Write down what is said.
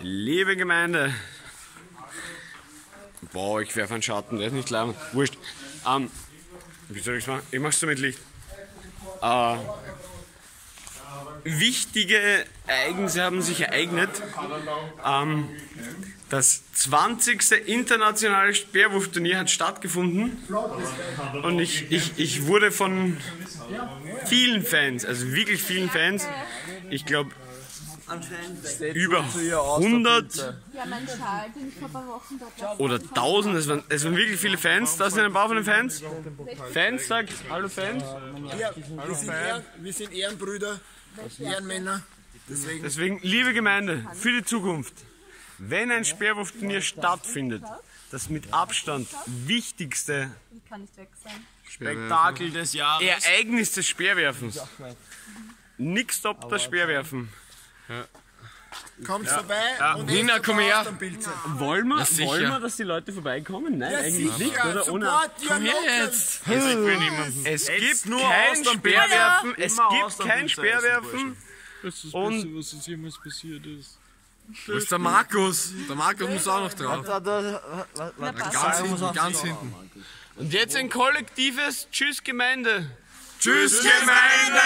Liebe Gemeinde. Boah, ich werfe einen Schatten, der ist nicht lang. Wurscht. Ähm, wie soll ich's machen? Ich mach's so mit Licht. Äh, wichtige Ereignisse haben sich ereignet. Ähm, das 20. internationale Speerwurfturnier hat stattgefunden. Und ich, ich, ich wurde von vielen Fans, also wirklich vielen Fans, ich glaube über 100 Ja, mein Schal, den ich vor ein paar Wochen dort oder 1000, es waren, es waren wirklich viele Fans. Da sind ein paar von den Fans. Fans sagt, hallo Fans. Ja, wir, sind Ehren, wir sind Ehrenbrüder, Ehrenmänner. Deswegen Deswegen, liebe Gemeinde, für die Zukunft, wenn ein Speerwurfturnier stattfindet, das mit Abstand wichtigste. Spektakel des Jahres. Ereignis des Speerwerfens. Nix stoppt das Speerwerfen. Kommt vorbei und Nina, komm her. Wollen wir, sicher. wollen wir, dass die Leute vorbeikommen? Nein, Ja, eigentlich sicher, nicht, oder? Ohne, ja, Komm her jetzt. es gibt nur kein Speerwerfen, es gibt kein Speerwerfen. Das ist das Und- Beste, was uns jemals passiert ist. Wo ist der Markus? Der Markus muss auch noch drauf. Na, passt. Ganz hinten, ganz hinten. Und jetzt ein kollektives Tschüss Gemeinde. Tschüss, Gemeinde!